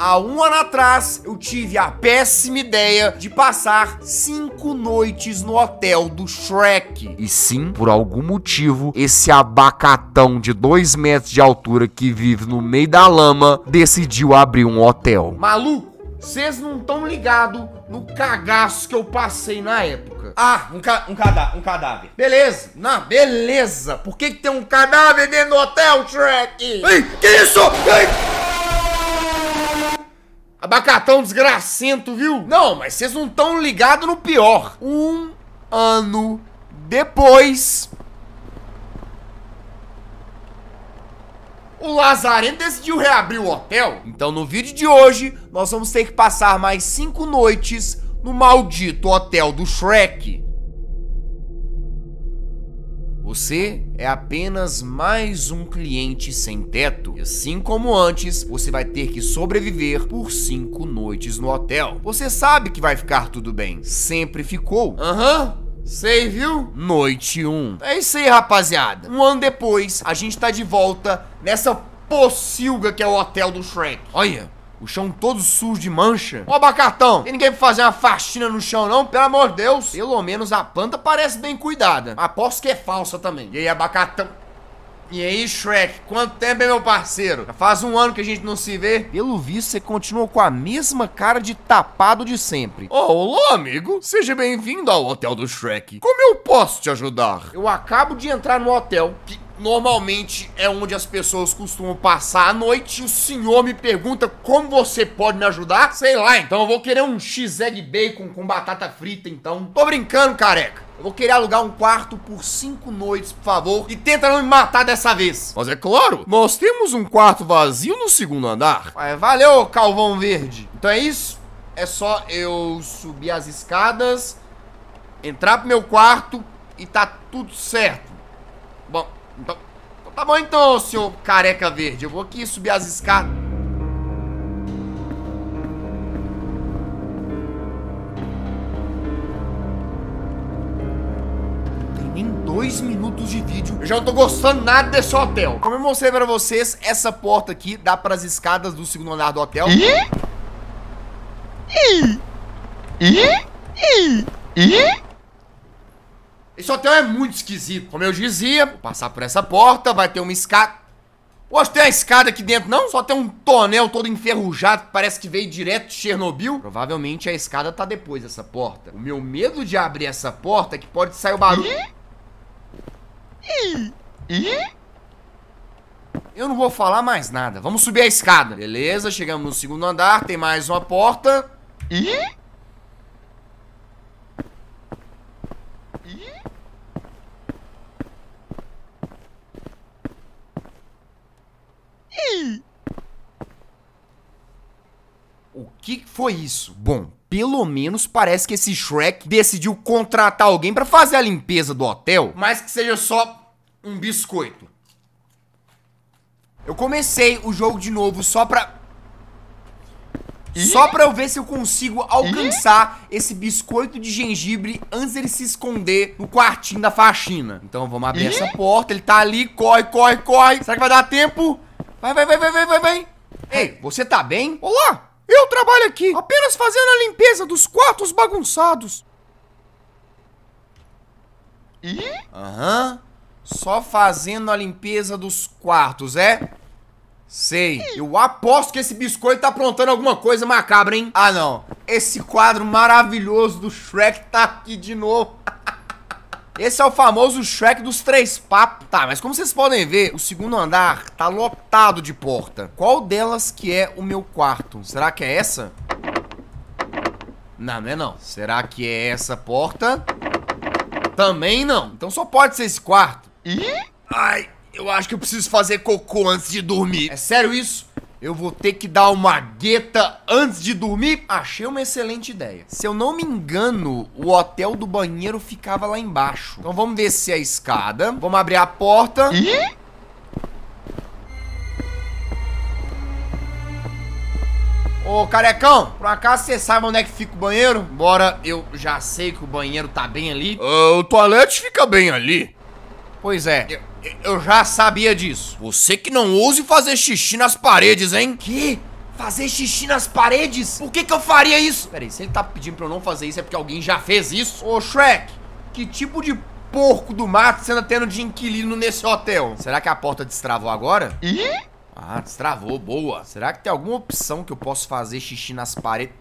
Há um ano atrás, eu tive a péssima ideia de passar cinco noites no hotel do Shrek. E sim, por algum motivo, esse abacatão de dois metros de altura que vive no meio da lama decidiu abrir um hotel. Maluco, vocês não estão ligados no cagaço que eu passei na época. Ah, um, ca um, cadá um cadáver. Beleza, não, beleza. Por que, que tem um cadáver dentro do hotel, Shrek? Ei, que isso? Ei! Abacatão desgracento, viu? Não, mas vocês não estão ligados no pior. Um ano depois... O Lazarento decidiu reabrir o hotel. Então no vídeo de hoje, nós vamos ter que passar mais cinco noites no maldito hotel do Shrek. Você é apenas mais um cliente sem teto. E assim como antes, você vai ter que sobreviver por cinco noites no hotel. Você sabe que vai ficar tudo bem. Sempre ficou. Aham. Uhum. Sei, viu? Noite 1. Um. É isso aí, rapaziada. Um ano depois, a gente tá de volta nessa pocilga que é o hotel do Shrek. Olha, o chão todo sujo de mancha. Ô, abacatão, tem ninguém pra fazer uma faxina no chão, não? Pelo amor de Deus. Pelo menos a planta parece bem cuidada. Aposto que é falsa também. E aí, abacatão? E aí, Shrek, quanto tempo é meu parceiro? Já faz um ano que a gente não se vê. Pelo visto, você continuou com a mesma cara de tapado de sempre. Oh, olá, amigo. Seja bem-vindo ao hotel do Shrek. Como eu posso te ajudar? Eu acabo de entrar no hotel, que normalmente é onde as pessoas costumam passar a noite. O senhor me pergunta como você pode me ajudar? Sei lá, então eu vou querer um x-egg bacon com batata frita, então. Tô brincando, careca. Eu vou querer alugar um quarto por cinco noites, por favor. E tenta não me matar dessa vez. Mas é claro, nós temos um quarto vazio no segundo andar. Valeu, Calvão Verde. Então é isso. É só eu subir as escadas, entrar pro meu quarto e tá tudo certo. Bom, então, tá bom então, senhor careca verde. Eu vou aqui subir as escadas. Dois minutos de vídeo. Eu já não tô gostando nada desse hotel. Como eu mostrei pra vocês, essa porta aqui dá pras escadas do segundo andar do hotel. Ih? Ih? Ih? Ih? Ih? Esse hotel é muito esquisito. Como eu dizia, vou passar por essa porta, vai ter uma escada. Poxa, tem uma escada aqui dentro, não? Só tem um tonel todo enferrujado que parece que veio direto de Chernobyl. Provavelmente a escada tá depois dessa porta. O meu medo de abrir essa porta é que pode sair o barulho. Eu não vou falar mais nada. Vamos subir a escada. Beleza, chegamos no segundo andar. Tem mais uma porta. O que foi isso? Bom, pelo menos parece que esse Shrek decidiu contratar alguém para fazer a limpeza do hotel, mas que seja só um biscoito. Eu comecei o jogo de novo só pra... Só pra eu ver se eu consigo alcançar esse biscoito de gengibre antes dele se esconder no quartinho da faxina. Então vamos abrir essa porta, ele tá ali, corre, corre, corre. Será que vai dar tempo? Vai, vai, vai, vai, vai, vai, vai. Ei, você tá bem? Olá, eu trabalho aqui, apenas fazendo a limpeza dos quartos bagunçados. Aham. Uhum. Só fazendo a limpeza dos quartos, é? Sei. Eu aposto que esse biscoito tá aprontando alguma coisa macabra, hein? Ah, não. Esse quadro maravilhoso do Shrek tá aqui de novo. Esse é o famoso Shrek dos três papos. Tá, mas como vocês podem ver, o segundo andar tá lotado de porta. Qual delas que é o meu quarto? Será que é essa? Não, não é não. Será que é essa porta? Também não. Então só pode ser esse quarto. Ih? Ai, eu acho que eu preciso fazer cocô antes de dormir. É sério isso? Eu vou ter que dar uma gueta antes de dormir? Achei uma excelente ideia. Se eu não me engano, o hotel do banheiro ficava lá embaixo. Então vamos descer a escada. Vamos abrir a porta. Ih? Ô, carecão, por acaso você sabe onde é que fica o banheiro? Embora eu já sei que o banheiro tá bem ali. Uh, o toalete fica bem ali. Pois é, eu, eu já sabia disso. Você que não ouse fazer xixi nas paredes, hein? Que? Fazer xixi nas paredes? Por que que eu faria isso? Peraí, se ele tá pedindo pra eu não fazer isso é porque alguém já fez isso? Ô, Shrek, que tipo de porco do mato você anda tendo de inquilino nesse hotel? Será que a porta destravou agora? Ih? Ah, destravou, boa. Será que tem alguma opção que eu posso fazer xixi nas paredes?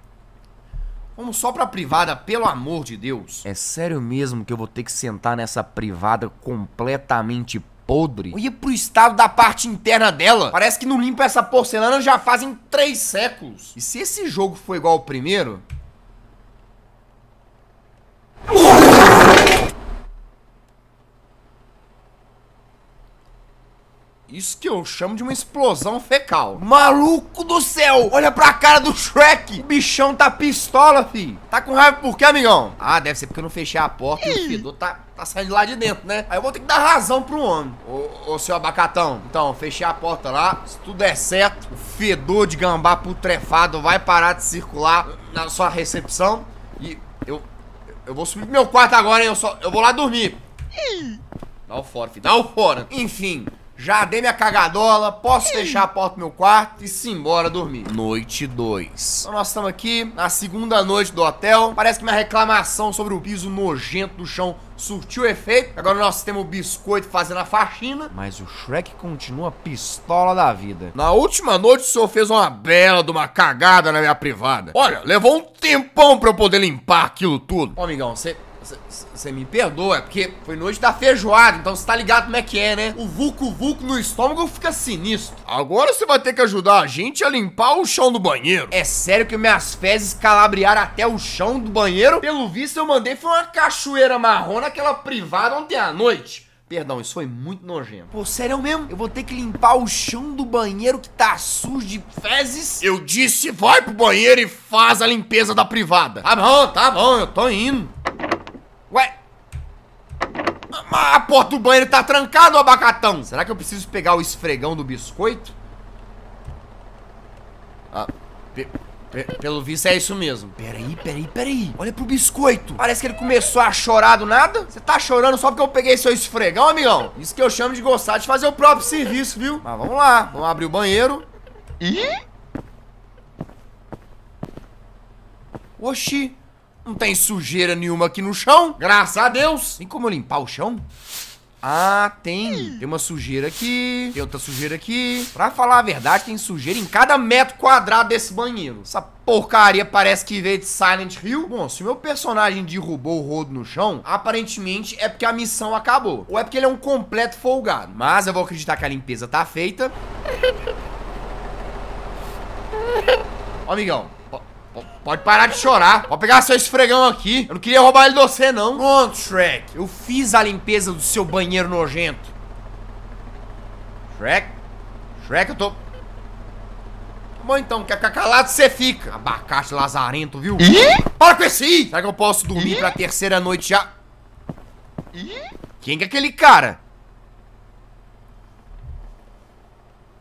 Vamos só pra privada, pelo amor de Deus. É sério mesmo que eu vou ter que sentar nessa privada completamente podre? Ia pro estado da parte interna dela. Parece que não limpa essa porcelana já fazem três séculos. E se esse jogo for igual ao primeiro... Isso que eu chamo de uma explosão fecal. Maluco do céu! Olha pra cara do Shrek! O bichão tá pistola, fi. Tá com raiva por quê, amigão? Ah, deve ser porque eu não fechei a porta e o fedor tá, tá saindo lá de dentro, né? Aí eu vou ter que dar razão pro homem. Ô, ô, seu abacatão. Então, fechei a porta lá. Se tudo der certo, o fedor de gambá putrefado vai parar de circular na sua recepção. E eu, eu vou subir pro meu quarto agora, hein? Eu, só, eu vou lá dormir. Dá o fora, filho. Dá o fora. Enfim. Já dei minha cagadola, posso fechar a porta do meu quarto e se embora dormir. Noite 2. Então nós estamos aqui na segunda noite do hotel. Parece que minha reclamação sobre o piso nojento do chão surtiu efeito. Agora nós temos o biscoito fazendo a faxina. Mas o Shrek continua pistola da vida. Na última noite o senhor fez uma bela de uma cagada na minha privada. Olha, levou um tempão pra eu poder limpar aquilo tudo. Ô, amigão, você você me perdoa, é porque foi noite da feijoada, então você tá ligado como é que é, né? O vulco vulco no estômago fica sinistro. Agora você vai ter que ajudar a gente a limpar o chão do banheiro. É sério que minhas fezes calabriaram até o chão do banheiro? Pelo visto eu mandei foi uma cachoeira marrom naquela privada ontem à noite. Perdão, isso foi muito nojento. Pô, sério mesmo? Eu vou ter que limpar o chão do banheiro que tá sujo de fezes? Eu disse, vai pro banheiro e faz a limpeza da privada. Tá bom, tá bom, eu tô indo. Ué? A porta do banheiro tá trancada, abacatão. Será que eu preciso pegar o esfregão do biscoito? Ah, pe pe pelo visto é isso mesmo. Peraí, peraí, peraí. Olha pro biscoito. Parece que ele começou a chorar do nada. Você tá chorando só porque eu peguei seu esfregão, amigão? Isso que eu chamo de gostar de fazer o próprio serviço, viu? Mas vamos lá. Vamos abrir o banheiro. Ih? Oxi. Não tem sujeira nenhuma aqui no chão. Graças a Deus. Tem como eu limpar o chão? Ah, tem. Tem uma sujeira aqui, tem outra sujeira aqui. Pra falar a verdade, tem sujeira em cada metro quadrado desse banheiro. Essa porcaria parece que veio de Silent Hill. Bom, se o meu personagem derrubou o rodo no chão, aparentemente é porque a missão acabou. Ou é porque ele é um completo folgado. Mas eu vou acreditar que a limpeza tá feita. Ó, amigão, Pode parar de chorar. Pode pegar seu esfregão aqui. Eu não queria roubar ele de você, não. Pronto, Shrek. Eu fiz a limpeza do seu banheiro nojento. Shrek? Shrek, eu tô... Bom, então, quer ficar calado, você fica. Abacate lazarento, viu? Ih? Para com esse! Será que eu posso dormir Ih? pra terceira noite já? Ih? Quem que é aquele cara?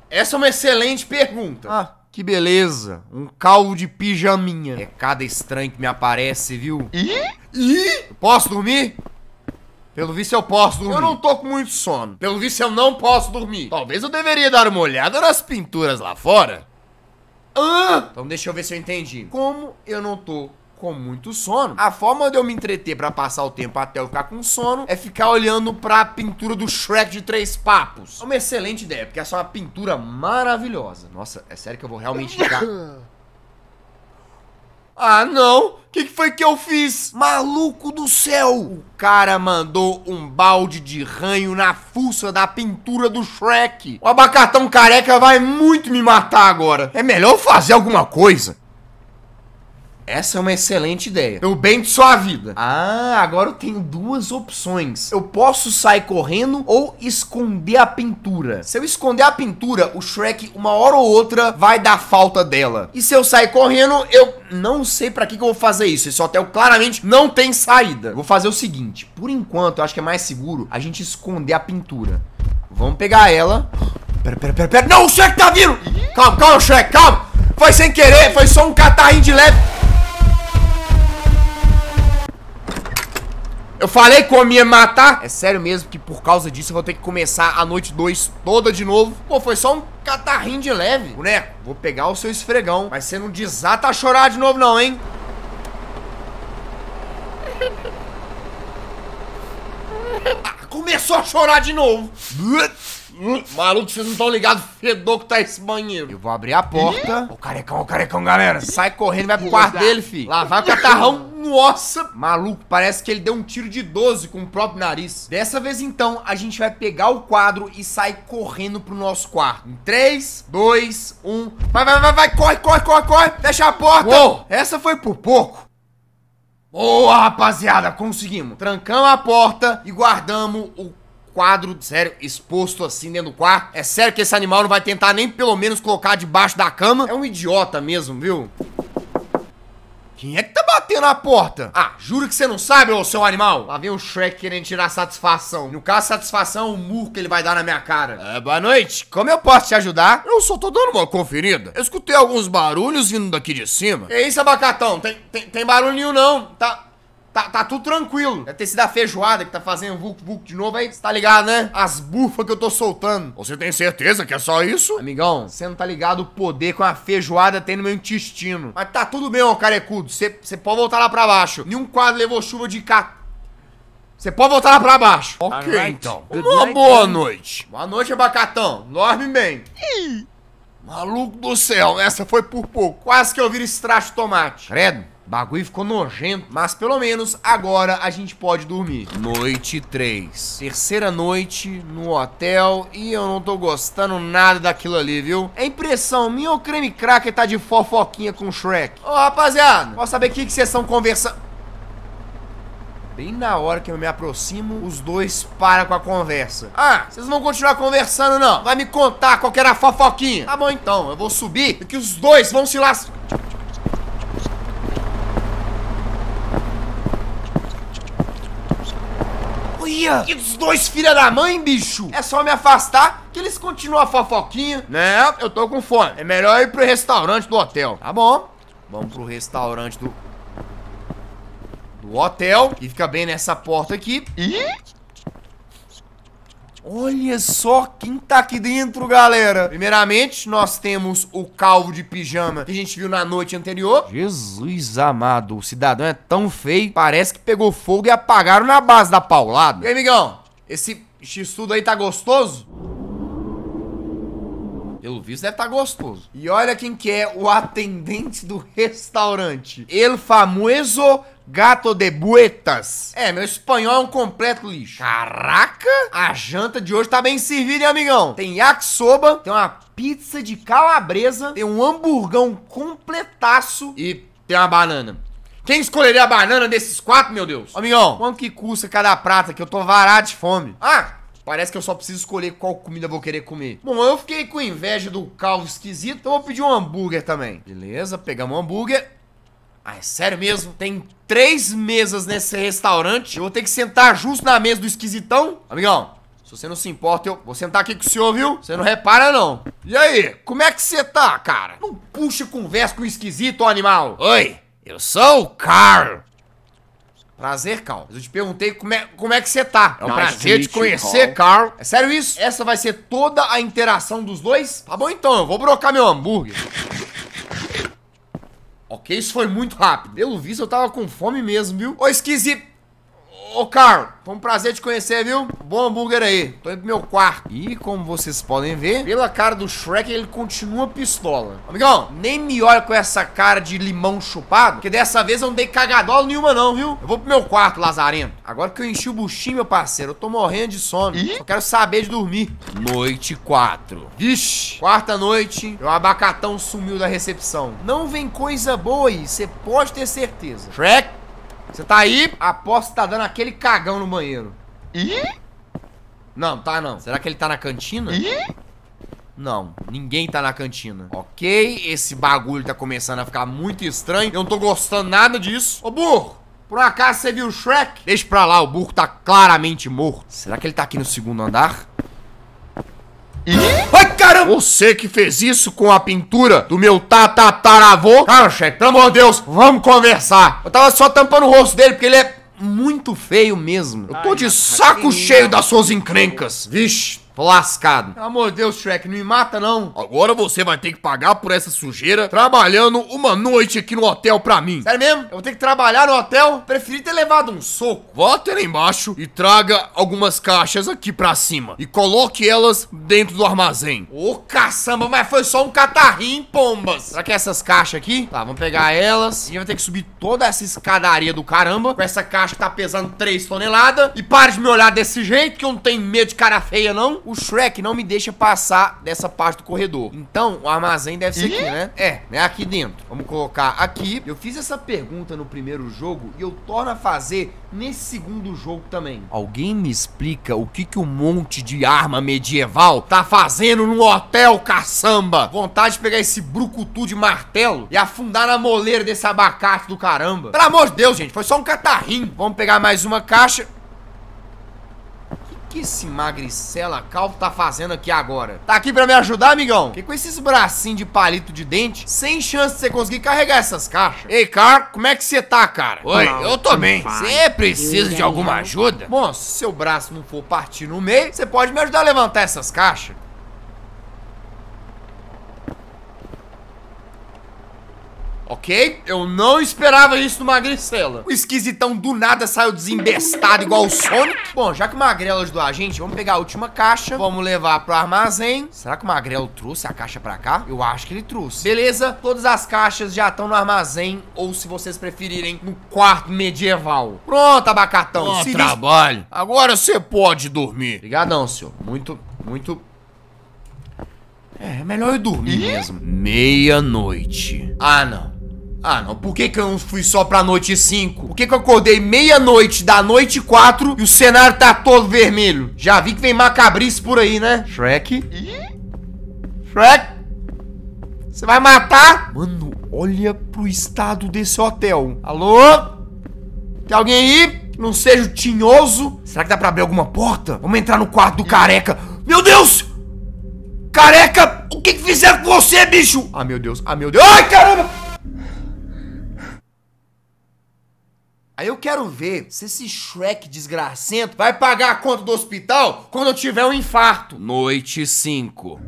Essa é uma excelente pergunta. Ah, que beleza, um caldo de pijaminha. É cada estranho que me aparece, viu? Ih? Ih? Posso dormir? Pelo visto eu posso dormir. Eu não tô com muito sono. Pelo visto eu não posso dormir. Talvez eu deveria dar uma olhada nas pinturas lá fora. Ah! Então deixa eu ver se eu entendi. Como eu não tô com muito sono. A forma de eu me entreter para passar o tempo até eu ficar com sono é ficar olhando pra pintura do Shrek de Três Papos. É uma excelente ideia, porque essa é uma pintura maravilhosa. Nossa, é sério que eu vou realmente ficar... Ah, não! O que, que, foi que eu fiz? Maluco do céu! O cara mandou um balde de ranho na fuça da pintura do Shrek. O abacatão careca vai muito me matar agora. É melhor fazer alguma coisa. Essa é uma excelente ideia. Pelo bem de sua vida. Ah, agora eu tenho duas opções. Eu posso sair correndo ou esconder a pintura. Se eu esconder a pintura, o Shrek, uma hora ou outra, vai dar falta dela. E se eu sair correndo, eu não sei pra que, que eu vou fazer isso. Esse hotel claramente não tem saída. Eu vou fazer o seguinte. Por enquanto, eu acho que é mais seguro a gente esconder a pintura. Vamos pegar ela. Pera, pera, pera, pera. Não, o Shrek tá vindo! Calma, calma, Shrek, calma! Foi sem querer, foi só um catarrinho de leve. Eu falei que eu ia matar. É sério mesmo que por causa disso eu vou ter que começar a noite 2 toda de novo. Pô, foi só um catarrinho de leve. Boneco, vou pegar o seu esfregão. Mas você não desata a chorar de novo não, hein? Ah, começou a chorar de novo. Maluco, vocês não estão ligados fedor que tá esse banheiro. Eu vou abrir a porta. Ô carecão, ô carecão, galera. Sai correndo, vai pro quarto dele, filho. Lá vai o catarrão. Nossa, maluco, parece que ele deu um tiro de 12 com o próprio nariz. Dessa vez, então, a gente vai pegar o quadro e sair correndo pro nosso quarto. Em 3, 2, 1. Vai, vai, vai, vai, corre, corre, corre, corre. Fecha a porta. Uou, essa foi por pouco. Boa, rapaziada, conseguimos. Trancamos a porta e guardamos o quadro, sério, exposto assim dentro do quarto. É sério que esse animal não vai tentar nem pelo menos colocar debaixo da cama? É um idiota mesmo, viu? Quem é que tá batendo na porta? Ah, juro que você não sabe, ô seu animal? Lá vem o Shrek querendo tirar satisfação. No caso, satisfação é o murro que ele vai dar na minha cara. É, boa noite. Como eu posso te ajudar? Eu só tô dando uma conferida. Eu escutei alguns barulhos vindo daqui de cima. Que isso, abacatão? Tem, tem, tem barulho nenhum, não. Tá... Tá, tá tudo tranquilo. Deve ter sido a feijoada que tá fazendo vulco vulco de novo aí. Você tá ligado, né? As bufas que eu tô soltando. Você tem certeza que é só isso? Amigão, você não tá ligado o poder que uma feijoada tem no meu intestino. Mas tá tudo bem, ô carecudo. Você pode voltar lá pra baixo. Nenhum quadro levou chuva de cá. Você pode voltar lá pra baixo. Ok, right. então. Good Uma night, boa man. noite. Boa noite, abacatão. Dorme bem. Maluco do céu, essa foi por pouco. Quase que eu viro esse traste de tomate. Credo. Bagulho ficou nojento, mas pelo menos agora a gente pode dormir. Noite 3. Terceira noite no hotel e eu não tô gostando nada daquilo ali, viu? É impressão minha ou creme cracker tá de fofoquinha com o Shrek? Ô, rapaziada, posso saber o que, que vocês estão conversando? Bem na hora que eu me aproximo, os dois param com a conversa. Ah, vocês vão continuar conversando, não? Vai me contar qual que era a fofoquinha. Tá bom, então. Eu vou subir e que os dois vão se lascar. Olha! Que dos dois filha da mãe, bicho! É só me afastar que eles continuam a fofoquinha. Né? Eu tô com fome. É melhor ir pro restaurante do hotel. Tá bom. Vamos pro restaurante do... Do hotel. Que fica bem nessa porta aqui. Ih! Olha só quem tá aqui dentro, galera. Primeiramente, nós temos o calvo de pijama que a gente viu na noite anterior. Jesus amado, o cidadão é tão feio, parece que pegou fogo e apagaram na base da paulada. E aí, amigão, esse x-tudo aí tá gostoso? Pelo visto deve estar tá gostoso. E olha quem que é o atendente do restaurante. El famoso Gato de buetas. É, meu espanhol é um completo lixo. Caraca! A janta de hoje tá bem servida, hein, amigão? Tem yakisoba, tem uma pizza de calabresa, tem um hamburgão completaço e tem uma banana. Quem escolheria a banana desses quatro, meu Deus? Amigão, quanto que custa cada prata que eu tô varado de fome? Ah, Parece que eu só preciso escolher qual comida eu vou querer comer. Bom, eu fiquei com inveja do calvo esquisito, então vou pedir um hambúrguer também. Beleza, pegamos um hambúrguer. Ah, é sério mesmo? Tem três mesas nesse restaurante. Eu vou ter que sentar justo na mesa do esquisitão? Amigão, se você não se importa, eu vou sentar aqui com o senhor, viu? Você não repara, não. E aí, como é que você tá, cara? Não puxa conversa com o esquisito, animal. Oi, eu sou o Carl. Prazer, Carl. Eu te perguntei como é, como é que você tá. É um prazer te conhecer, Carl. É sério isso? Essa vai ser toda a interação dos dois? Tá bom então, eu vou brocar meu hambúrguer. Ok, isso foi muito rápido. Pelo visto, eu tava com fome mesmo, viu? Ô, esquisito. Ô, Carl, foi um prazer te conhecer, viu? Bom hambúrguer aí. Tô indo pro meu quarto. E como vocês podem ver, pela cara do Shrek, ele continua pistola. Amigão, nem me olha com essa cara de limão chupado, porque dessa vez eu não dei cagadola nenhuma não, viu? Eu vou pro meu quarto, lazarento. Agora que eu enchi o buchinho, meu parceiro, eu tô morrendo de sono. Ih? Só quero saber de dormir. Noite 4. Vixe, quarta noite, o abacatão sumiu da recepção. Não vem coisa boa aí, você pode ter certeza. Shrek, você tá aí? Aposto que tá dando aquele cagão no banheiro. Ih? Não, tá não. Será que ele tá na cantina? Ih? Não, ninguém tá na cantina. Ok, esse bagulho tá começando a ficar muito estranho. Eu não tô gostando nada disso. Ô, burro! Por um acaso você viu o Shrek? Deixa pra lá, o burro tá claramente morto. Será que ele tá aqui no segundo andar? Ai, caramba! Você que fez isso com a pintura do meu tatataravô? Cara, chefe, pelo amor de Deus, vamos conversar. Eu tava só tampando o rosto dele porque ele é muito feio mesmo. Eu tô de saco cheio das suas encrencas. Vixe. Tô lascado. Pelo amor de Deus, Shrek, não me mata não. Agora você vai ter que pagar por essa sujeira trabalhando uma noite aqui no hotel pra mim. Sério mesmo? Eu vou ter que trabalhar no hotel? Preferi ter levado um soco. Vá até lá embaixo e traga algumas caixas aqui pra cima. E coloque elas dentro do armazém. Ô, caçamba, mas foi só um catarrinho, pombas. Será que é essas caixas aqui? Tá, vamos pegar elas. E vai ter que subir toda essa escadaria do caramba. Com essa caixa que tá pesando 3 toneladas. E para de me olhar desse jeito, que eu não tenho medo de cara feia, não o Shrek não me deixa passar dessa parte do corredor. Então, o armazém deve ser aqui, né? É, é aqui dentro. Vamos colocar aqui. Eu fiz essa pergunta no primeiro jogo e eu torno a fazer nesse segundo jogo também. Alguém me explica o que que um monte de arma medieval tá fazendo num hotel caçamba? Vontade de pegar esse brucutu de martelo e afundar na moleira desse abacate do caramba. Pelo amor de Deus, gente, foi só um catarrinho. Vamos pegar mais uma caixa que esse magricela calvo tá fazendo aqui agora? Tá aqui pra me ajudar, amigão? Que com esses bracinhos de palito de dente, sem chance de você conseguir carregar essas caixas. Ei, cara, como é que você tá, cara? Oi, eu tô bem. Você precisa de alguma ajuda? Bom, se seu braço não for partir no meio, você pode me ajudar a levantar essas caixas. Ok? Eu não esperava isso do Magricela. O esquisitão do nada saiu desembestado igual o Sonic. Bom, já que o Magrelo ajudou a gente, vamos pegar a última caixa. Vamos levar pro armazém. Será que o Magrelo trouxe a caixa pra cá? Eu acho que ele trouxe. Beleza, todas as caixas já estão no armazém. Ou se vocês preferirem, no quarto medieval. Pronto, abacatão. Bom trabalho. Agora você pode dormir. Obrigadão, senhor. Muito, muito... É, é melhor eu dormir mesmo. Meia-noite. Ah, não. Ah, não. Por que, que eu não fui só pra noite 5? Por que, que eu acordei meia-noite da noite 4 e o cenário tá todo vermelho? Já vi que vem macabrice por aí, né? Shrek? Shrek? Você vai matar? Mano, olha pro estado desse hotel. Alô? Tem alguém aí? Não seja o tinhoso. Será que dá pra abrir alguma porta? Vamos entrar no quarto do careca. Meu Deus! Careca! O que, que fizeram com você, bicho? Ah, meu Deus. Ah, meu Deus. Ai, caramba! Aí eu quero ver se esse Shrek desgracento vai pagar a conta do hospital quando eu tiver um infarto. Noite 5.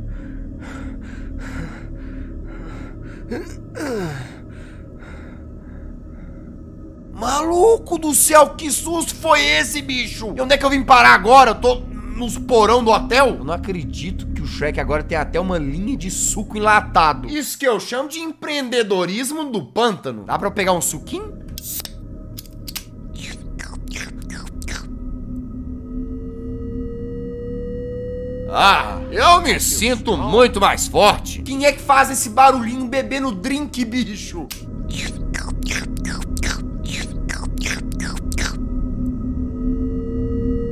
Maluco do céu, que susto foi esse, bicho? E onde é que eu vim parar agora? Eu tô nos porão do hotel? Eu não acredito que o Shrek agora tem até uma linha de suco enlatado. Isso que eu chamo de empreendedorismo do pântano. Dá pra eu pegar um suquinho? Ah, eu me sinto muito mais forte. Quem é que faz esse barulhinho bebendo drink, bicho?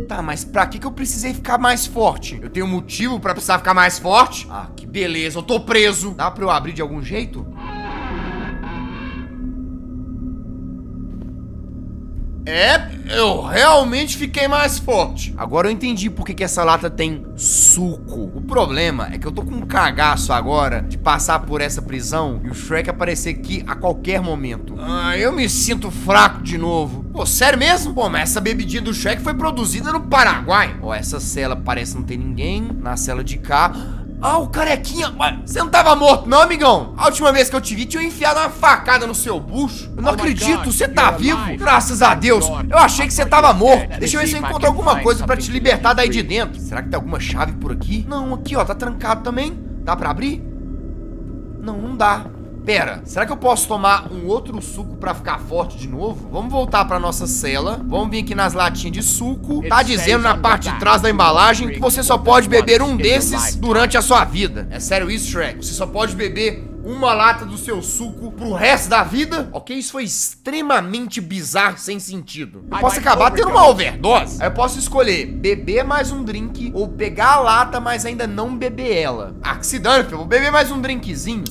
Tá, mas pra que que eu precisei ficar mais forte? Eu tenho motivo pra precisar ficar mais forte? Ah, que beleza, eu tô preso. Dá pra eu abrir de algum jeito? É, eu realmente fiquei mais forte. Agora eu entendi por que, que essa lata tem suco. O problema é que eu tô com um cagaço agora de passar por essa prisão e o Shrek aparecer aqui a qualquer momento. Ah, eu me sinto fraco de novo. Pô, sério mesmo? Pô, mas essa bebidinha do Shrek foi produzida no Paraguai. Ó, essa cela parece não ter ninguém. Na cela de cá... Ah, o carequinha. Você não tava morto, não, amigão? A última vez que eu te vi, tinha enfiado uma facada no seu bucho. Eu não oh acredito, você tá vivo? Graças a Deus. Eu achei que você tava morto. Deixa eu ver se eu encontro alguma coisa pra te libertar daí de dentro. Será que tem alguma chave por aqui? Não, aqui, ó, tá trancado também. Dá pra abrir? Não, não dá. Pera, será que eu posso tomar um outro suco pra ficar forte de novo? Vamos voltar pra nossa cela. Vamos vir aqui nas latinhas de suco. Tá dizendo na parte de trás da embalagem que você só pode beber um desses durante a sua vida. É sério isso, Shrek? Você só pode beber uma lata do seu suco pro resto da vida? Ok, isso foi extremamente bizarro, sem sentido. Eu posso acabar tendo uma overdose. Aí eu posso escolher beber mais um drink ou pegar a lata, mas ainda não beber ela. Ah, que se dane, filho. Vou beber mais um drinkzinho.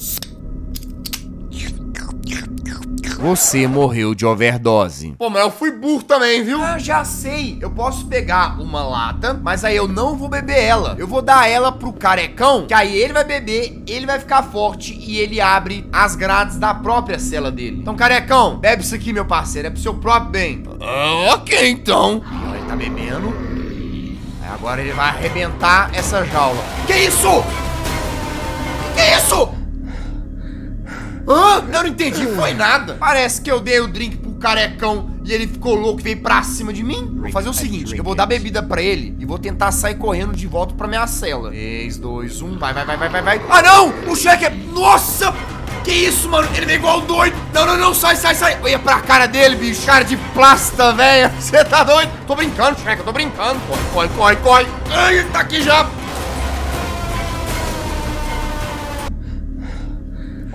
Você morreu de overdose. Pô, mas eu fui burro também, viu? Ah, já sei. Eu posso pegar uma lata, mas aí eu não vou beber ela. Eu vou dar ela pro carecão, que aí ele vai beber, ele vai ficar forte e ele abre as grades da própria cela dele. Então, carecão, bebe isso aqui, meu parceiro. É pro seu próprio bem. Ah, ok, então. Ele tá bebendo. Agora ele vai arrebentar essa jaula. Que isso? Que isso? Hã? Eu não entendi, foi nada. Parece que eu dei o drink pro carecão e ele ficou louco e veio pra cima de mim. Vou fazer o seguinte, eu vou dar bebida pra ele e vou tentar sair correndo de volta pra minha cela. 3, 2, 1, vai, vai, vai, vai, vai, vai. Ah, não! O Shrek é... Nossa! Que isso, mano? Ele veio igual doido. Não, não, não, sai, sai, sai. Olha pra cara dele, bicho. Cara de plasta, velho. Você tá doido? Tô brincando, eu tô brincando. Corre, corre, corre, corre. Ai, tá aqui já.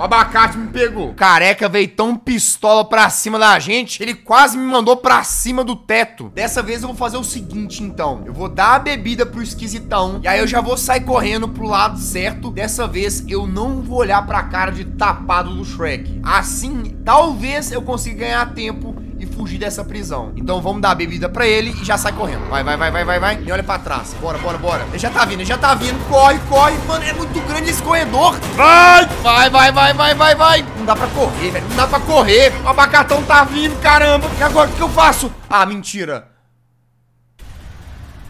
O abacate me pegou. Careca veio tão pistola pra cima da gente, ele quase me mandou pra cima do teto. Dessa vez eu vou fazer o seguinte, então. Eu vou dar a bebida pro esquisitão, e aí eu já vou sair correndo pro lado certo. Dessa vez eu não vou olhar pra cara de tapado do Shrek. Assim, talvez eu consiga ganhar tempo e fugir dessa prisão. Então vamos dar a bebida pra ele e já sai correndo. Vai, vai, vai, vai, vai, vai. E olha pra trás. Bora, bora, bora. Ele já tá vindo, ele já tá vindo. Corre, corre. Mano, é muito grande esse corredor. Vai, vai, vai, vai, vai, vai, vai. Não dá pra correr, velho. Não dá pra correr. O abacatão tá vindo, caramba. E agora, o que eu faço? Ah, mentira.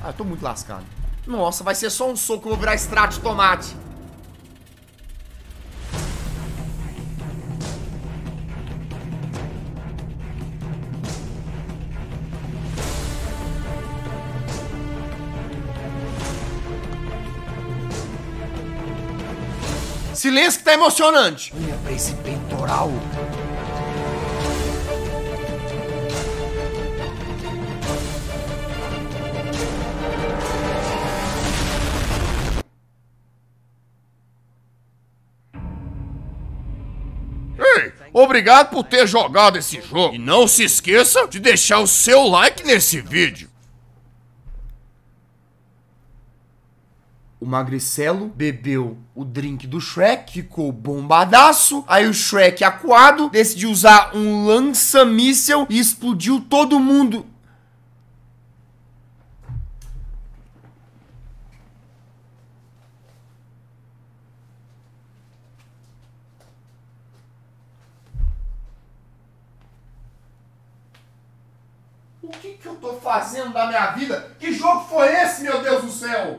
Ah, eu tô muito lascado. Nossa, vai ser só um soco, eu vou virar extrato de tomate. Silêncio que tá emocionante. Olha pra esse peitoral. Ei, obrigado por ter jogado esse jogo. E não se esqueça de deixar o seu like nesse vídeo. O Magricelo bebeu o drink do Shrek, ficou bombadaço. Aí o Shrek, acuado, decidiu usar um lança-míssel e explodiu todo mundo. O que, que eu tô fazendo da minha vida? Que jogo foi esse, meu Deus do céu?